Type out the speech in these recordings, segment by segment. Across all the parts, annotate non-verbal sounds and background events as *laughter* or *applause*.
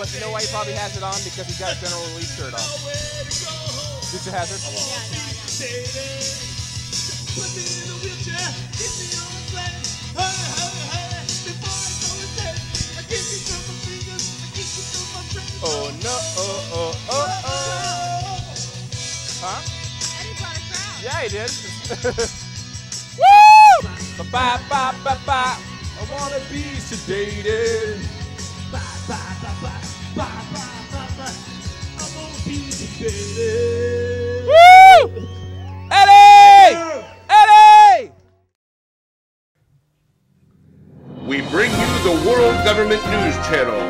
But you know why he probably has it on? Because he's got a general release shirt on. Future Hazard? Oh no, oh, oh, oh, oh. Huh? Eddie brought a crowd. Yeah, he did. *laughs* *laughs* Woo! Ba ba ba ba ba. I wanna be sedated. Woo! Eddie! Eddie! We bring you the World Government News Channel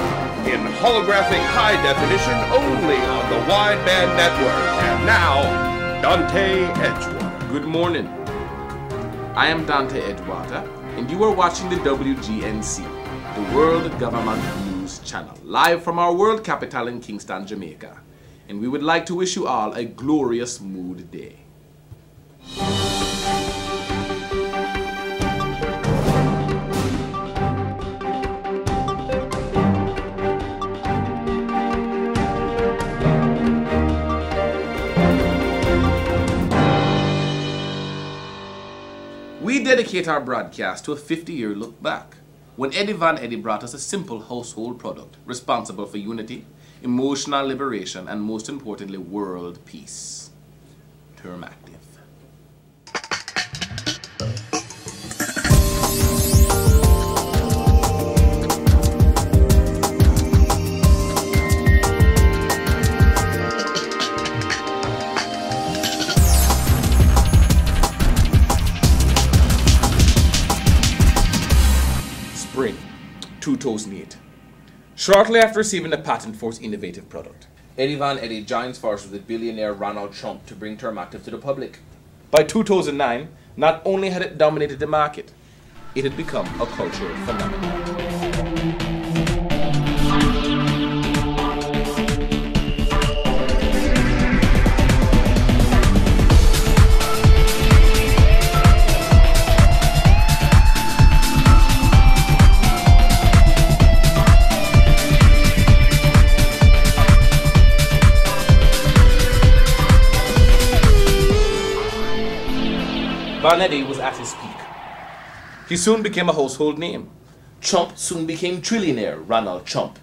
in holographic high definition only on the Wideband Network. And now, Dante Edgewater. Good morning. I am Dante Edgewater, and you are watching the WGNC, the World Government News Channel, live from our world capital in Kingston, Jamaica. And we would like to wish you all a glorious mood day. We dedicate our broadcast to a 50 year look back when Eddie Van Eddie brought us a simple household product responsible for unity, emotional liberation, and most importantly, world peace. Term Active. Spring 2008. Shortly after receiving a patent for his innovative product, Eddie Van Eddie joins forces with billionaire Ronald Trump to bring Termactive to the public. By 2009, not only had it dominated the market, it had become a cultural phenomenon. Vanetti was at his peak. He soon became a household name. Trump soon became trillionaire Ronald Trump.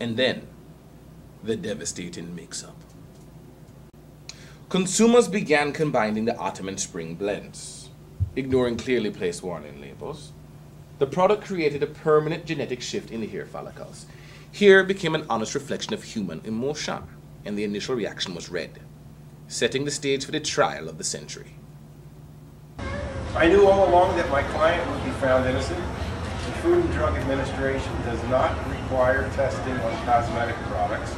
And then, the devastating mix-up. Consumers began combining the autumn and spring blends. Ignoring clearly placed warning labels, the product created a permanent genetic shift in the hair follicles. Hair became an honest reflection of human emotion, and the initial reaction was red, setting the stage for the trial of the century. I knew all along that my client would be found innocent. The Food and Drug Administration does not require testing on cosmetic products.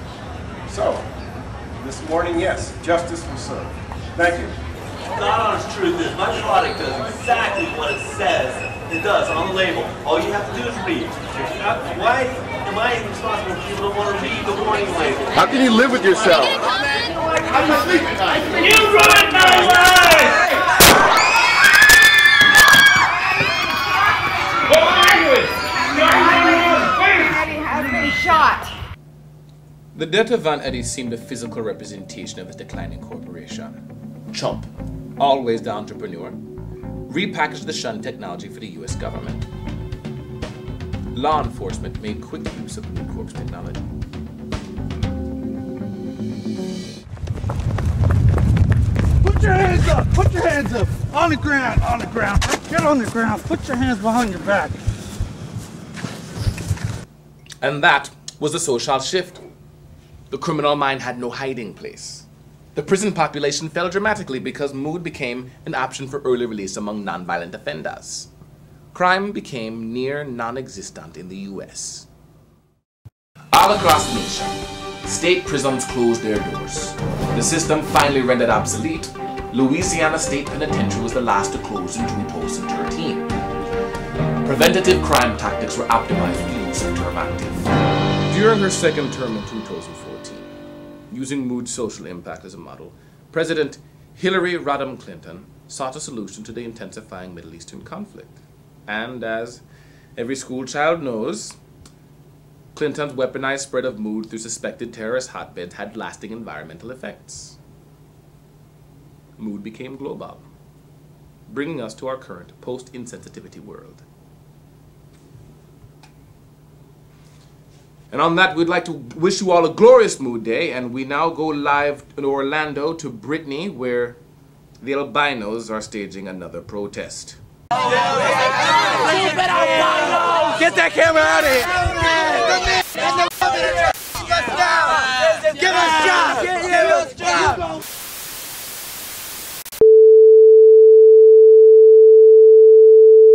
So, this morning, yes, justice was served. Thank you. God honest truth is my product does exactly what it says it does on the label. All you have to do is read. Not, why am I responsible for people who want to read the warning label? How can you live with yourself? I'm not sleeping. You ruined my life! Eddie has been shot. The death of Van Eddy seemed a physical representation of his declining corporation. Chump, always the entrepreneur, repackaged the shun technology for the US government. Law enforcement made quick use of the New Corp's technology. Put your hands up! Put your hands up! On the ground! On the ground! Get on the ground! Put your hands behind your back! And that was a social shift. The criminal mind had no hiding place. The prison population fell dramatically because mood became an option for early release among nonviolent offenders. Crime became near non existent in the US. All across the nation, state prisons closed their doors. The system finally rendered obsolete. Louisiana State Penitentiary was the last to close in 2013. Preventative crime tactics were optimized with the use of Termactive. During her second term in 2014, using Mood's social impact as a model, President Hillary Rodham Clinton sought a solution to the intensifying Middle Eastern conflict. And as every school child knows, Clinton's weaponized spread of mood through suspected terrorist hotbeds had lasting environmental effects. Mood became global, bringing us to our current post insensitivity world. And on that, we'd like to wish you all a glorious Mood Day, and we now go live in Orlando to Brittany, where the albinos are staging another protest. Get that camera out of here!